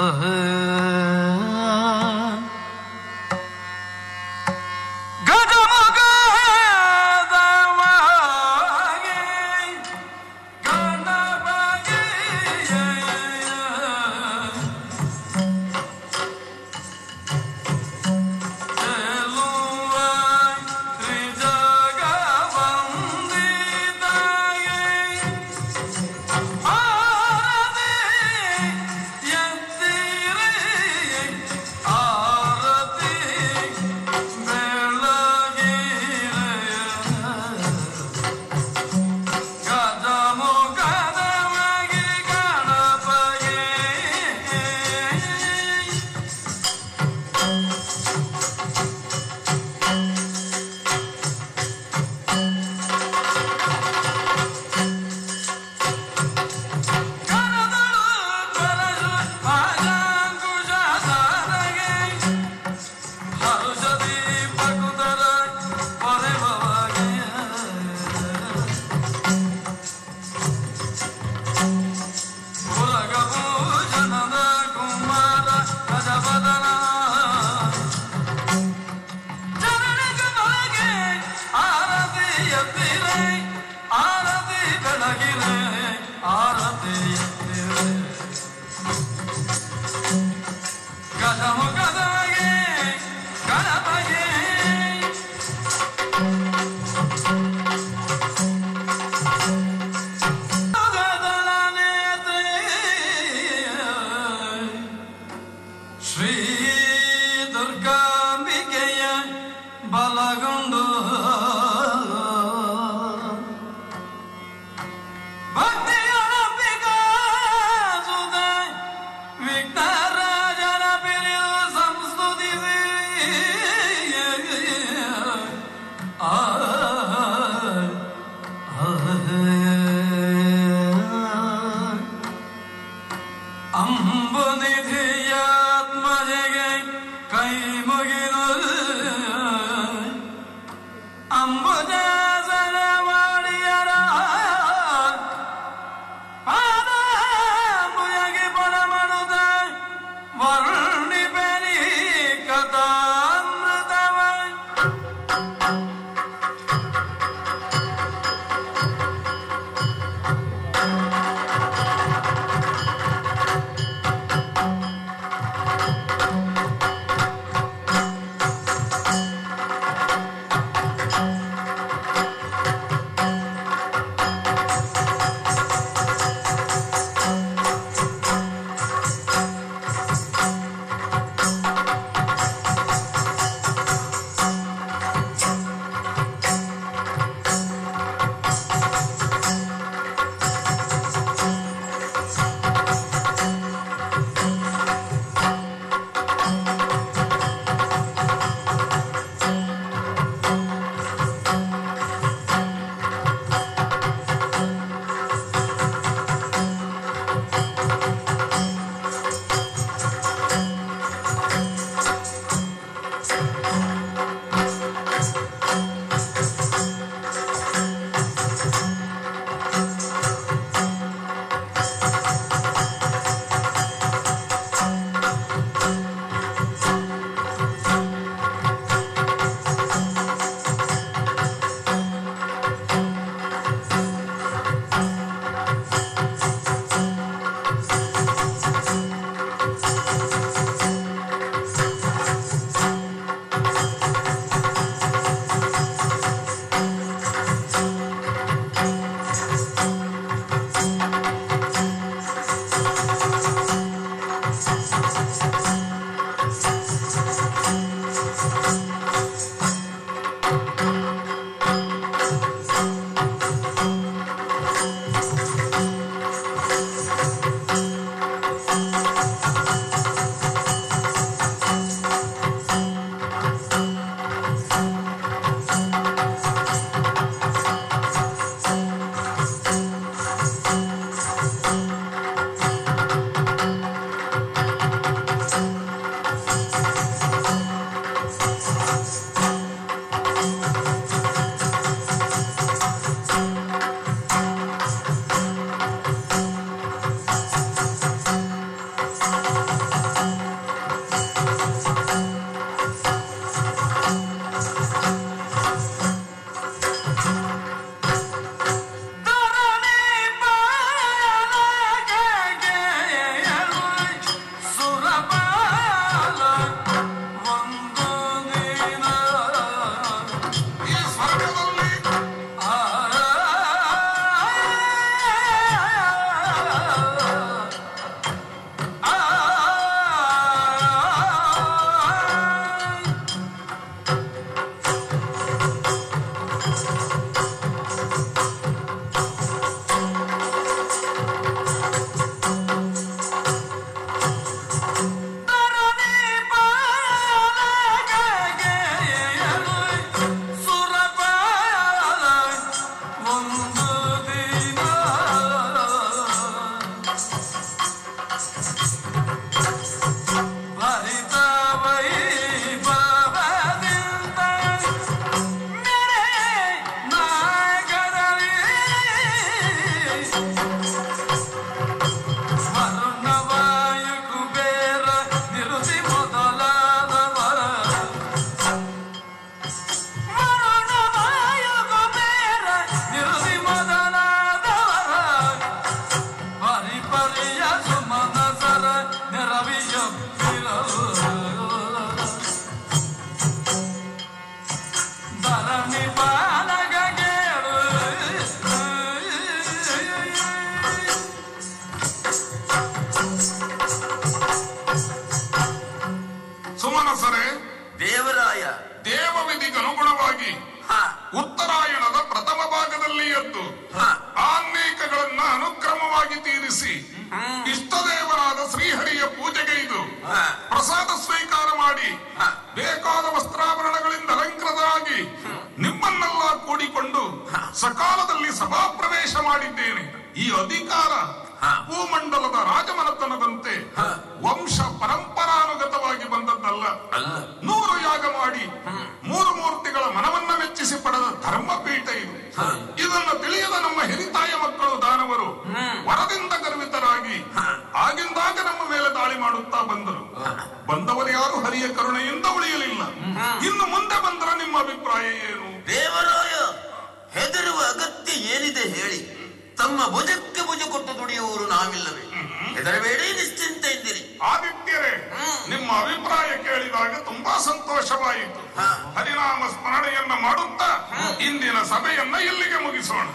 uh-huh. ಏನಿದೆ ಹೇಳಿ ತಮ್ಮ ಭುಜಕ್ಕೆ ಭುಜ ಕೊಟ್ಟು ದುಡಿಯುವವರು ನಾವಿಲ್ಲವೇ? ಹೆದರಬೇಡಿ ನಿಶ್ಚಿಂತ ಇದ್ದೀರಿ ಆದಿತ್ಯರೇ ನಿಮ್ಮ ಅಭಿಪ್ರಾಯ ಕೇಳಿದಾಗ ತುಂಬಾ ಸಂತೋಷವಾಯಿತು. ಹರಿನಾಮ ಸ್ಮರಣೆಯನ್ನ ಮಾಡುತ್ತಾ ಇಂದಿನ ಸಭೆಯನ್ನ ಇಲ್ಲಿಗೆ ಮುಗಿಸೋಣ.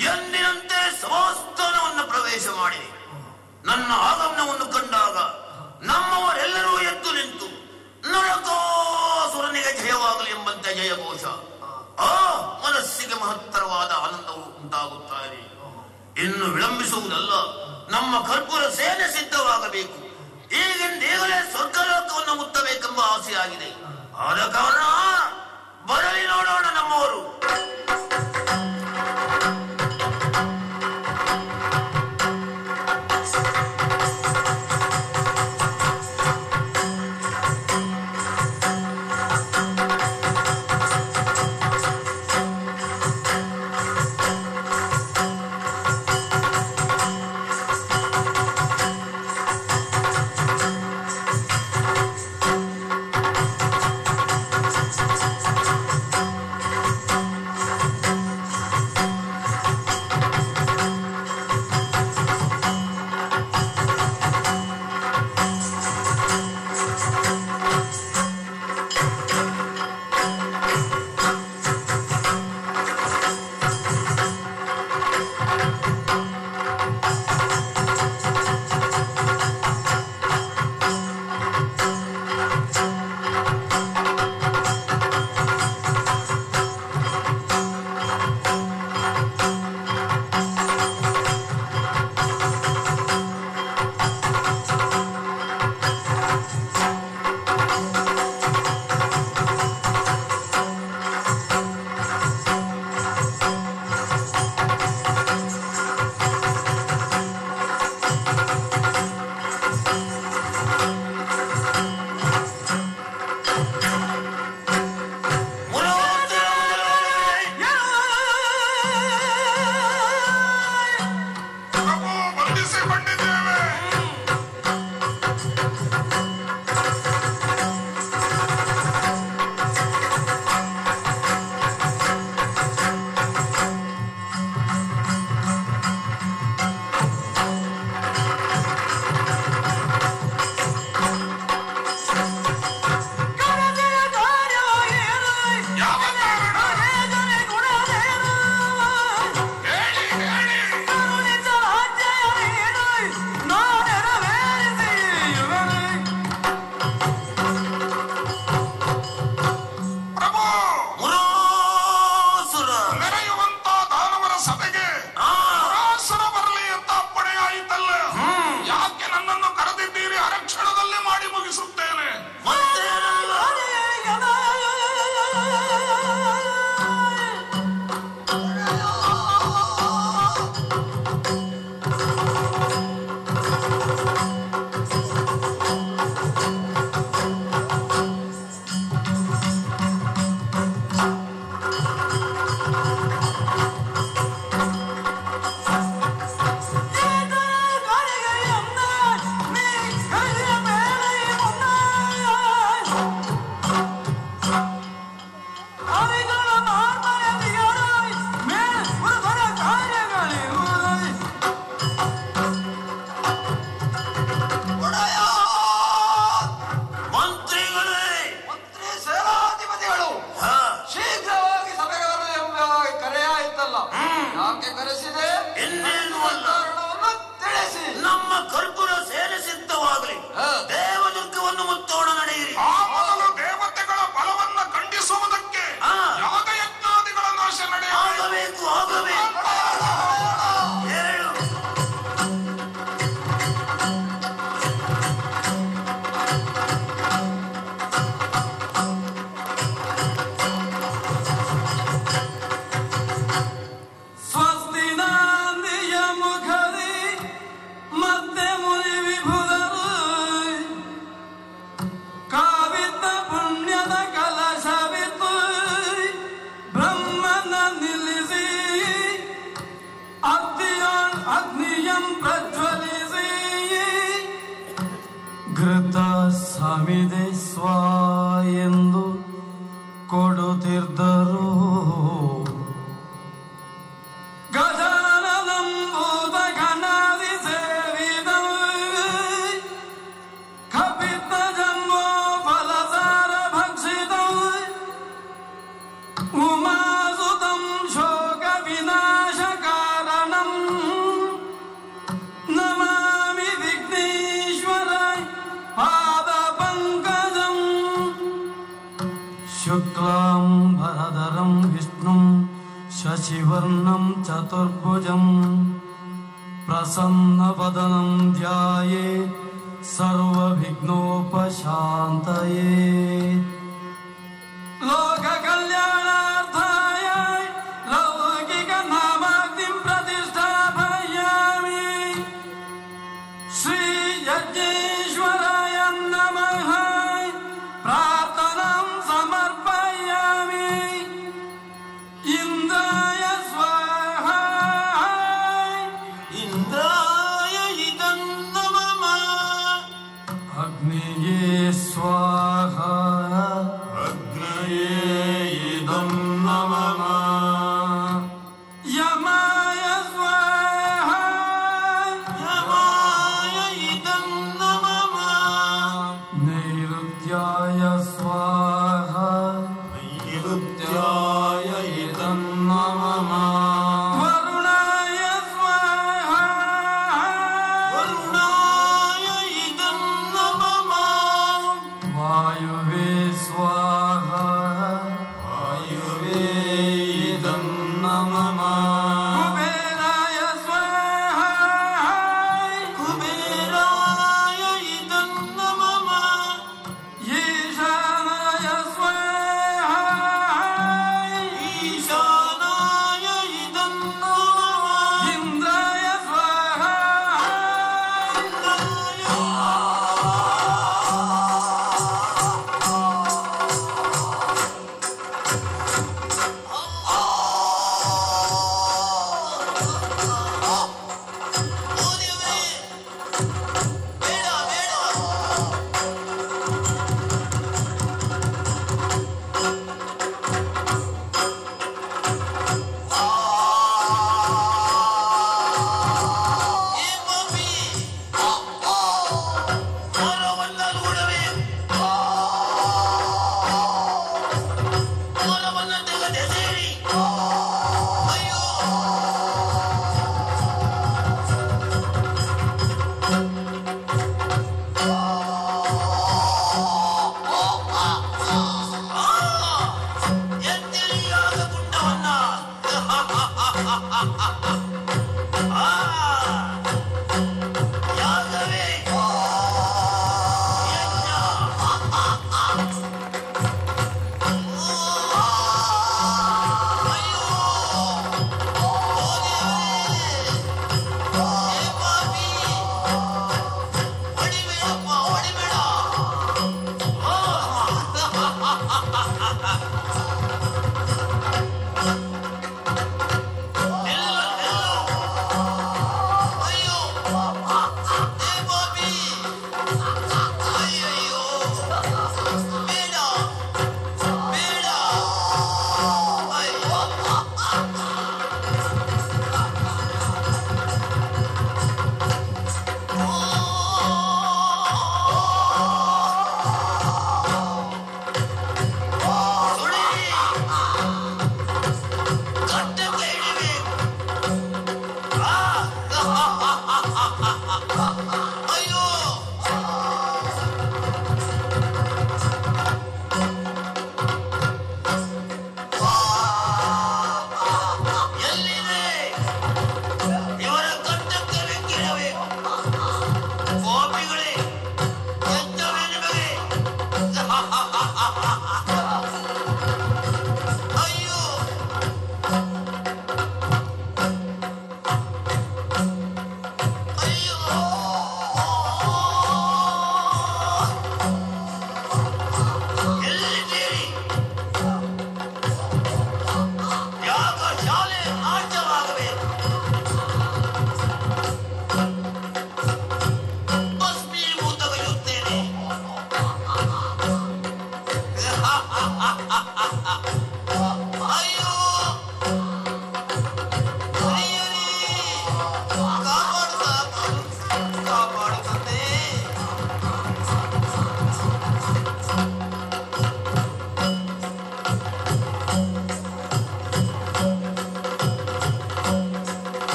ಎಂದಿನಂತೆ ಸಮಸ್ತನವನ್ನು ಪ್ರವೇಶ ಮಾಡಿ. ನನ್ನ ಆಗಮನವನ್ನು ಕಂಡಾಗ ನಮ್ಮವರೆಲ್ಲರೂ ಎದ್ದು ನಿಂತು, ನರಕಾಸುರನಿಗೆ ಜಯವಾಗಲಿ ಎಂಬಂತೆ ಜಯಘೋಷ. ಆ ಮನಸ್ಸಿಗೆ ಮಹತ್ತರವಾದ ಆನಂದವು ಉಂಟಾಗುತ್ತಾರೆ. ಇನ್ನು ವಿಳಂಬಿಸುವುದಲ್ಲ, ನಮ್ಮ ಕರ್ಪೂರ ಸೇನೆ ಸಿದ್ಧವಾಗಬೇಕು. ಈಗಿಂದೀಗಲೇ ಸ್ವರ್ಗಲೋಕವನ್ನು ಮುತ್ತಬೇಕೆಂಬ ಆಸೆಯಾಗಿದೆ. ಆದ ಕಾರಣ, ಬರಲಿ ನೋಡೋಣ ನಮ್ಮವರು.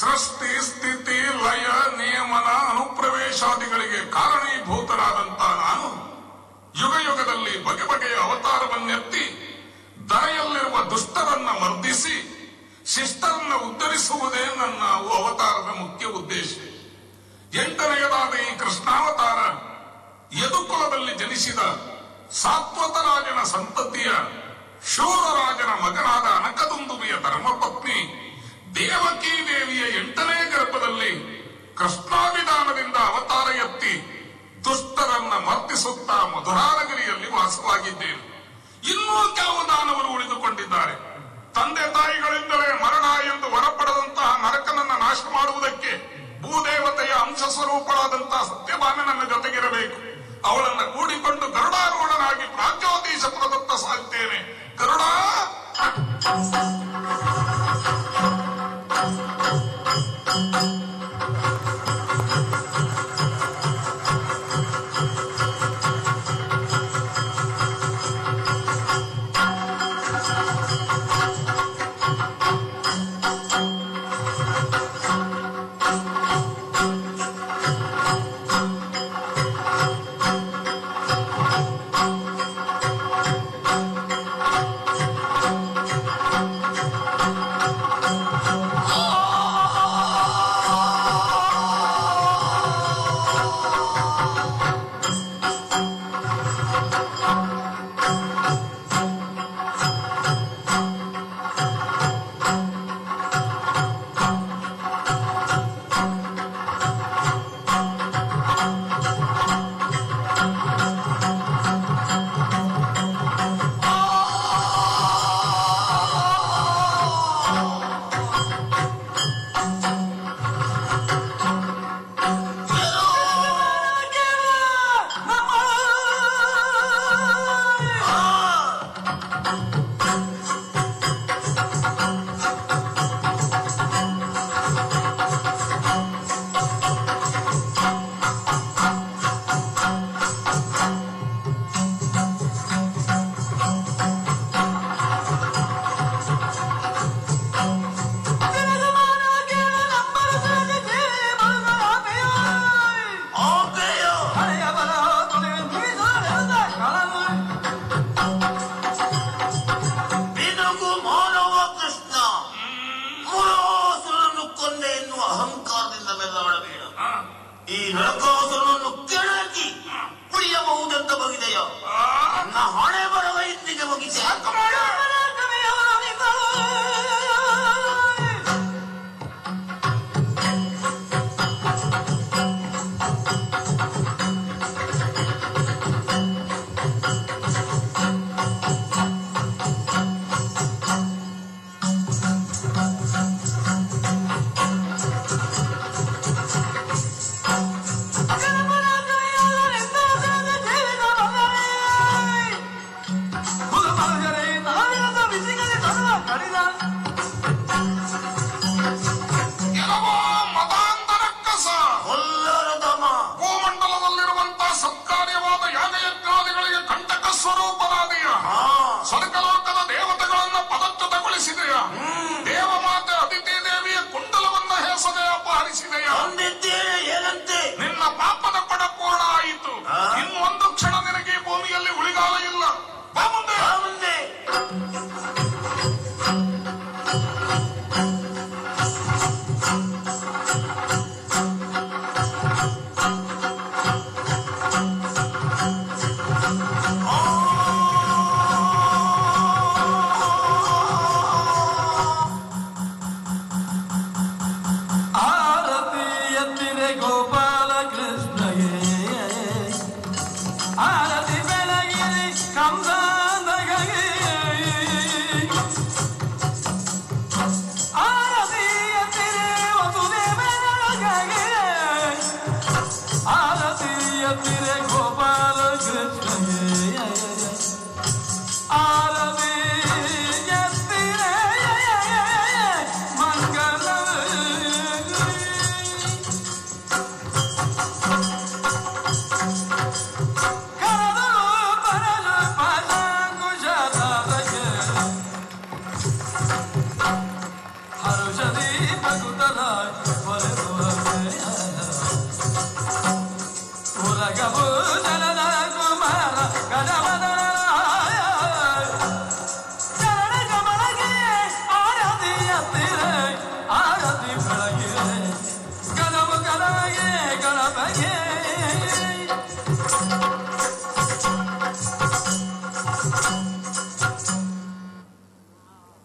ಸೃಷ್ಟಿ, ಸ್ಥಿತಿ, ಲಯ ನಿಯಮನ ಅನುಪ್ರವೇಶಾದಿಗಳಿಗೆ ಕಾರಣೀಭೂತರಾದಂತ ನಾನು, ಯುಗ ಯುಗದಲ್ಲಿ ಬಗೆ ಬಗೆಯ ಅವತಾರವನ್ನೆತ್ತಿ, ದರೆಯಲ್ಲಿರುವ ದುಷ್ಟರನ್ನ ಮರ್ದಿಸಿ, ಶಿಷ್ಟರನ್ನ ಉದ್ಧರಿಸುವುದೇ ನನ್ನ ಅವತಾರದ ಮುಖ್ಯ ಉದ್ದೇಶ. ಎಂಟನೆಯದಾದ ಈ ಕೃಷ್ಣಾವತಾರ, ಯದುಕುಲದಲ್ಲಿ ಜನಿಸಿದ ಸಾತ್ವತರಾಜನ ಸಂತತಿಯ ಶೂರರಾಜನ ಮಗನಾದ ಅನಕದುಂದುವಿಯ ಧರ್ಮಪತ್ನಿ ದೇವಕೀ ದೇವಿಯ ಎಂಟನೇ ಗರ್ಭದಲ್ಲಿ ಕೃಷ್ಣಾಭಿಧಾನದಿಂದ ಅವತಾರ ಎತ್ತಿ ದುಷ್ಟರನ್ನ ಮರ್ತಿಸುತ್ತಾ ಮಧುರಾನಗಿರಿಯಲ್ಲಿ ವಾಸವಾಗಿದ್ದೇನೆ. ಇನ್ನೂ ಕೆಲವು ದಾನವರು ಉಳಿದುಕೊಂಡಿದ್ದಾರೆ. ತಂದೆ ತಾಯಿಗಳಿಂದಲೇ ಮರಣ ಎಂದು ಹೊರಪಡದಂತಹ ನರಕನನ್ನ ನಾಶ ಮಾಡುವುದಕ್ಕೆ ಭೂದೇವತೆಯ ಅಂಶ ಸ್ವರೂಪಳಾದಂತಹ ಸತ್ಯಭಾಮೆ ನನ್ನ ಜೊತೆಗಿರಬೇಕು. ಅವಳನ್ನ ಕೂಡಿಕೊಂಡು ಗರುಡಾರೂಢನಾಗಿ ಪ್ರಾಜ್ಯೋತೀಶಪುರದತ್ತ ಸಾಗುತ್ತೇನೆ ಗರುಡ!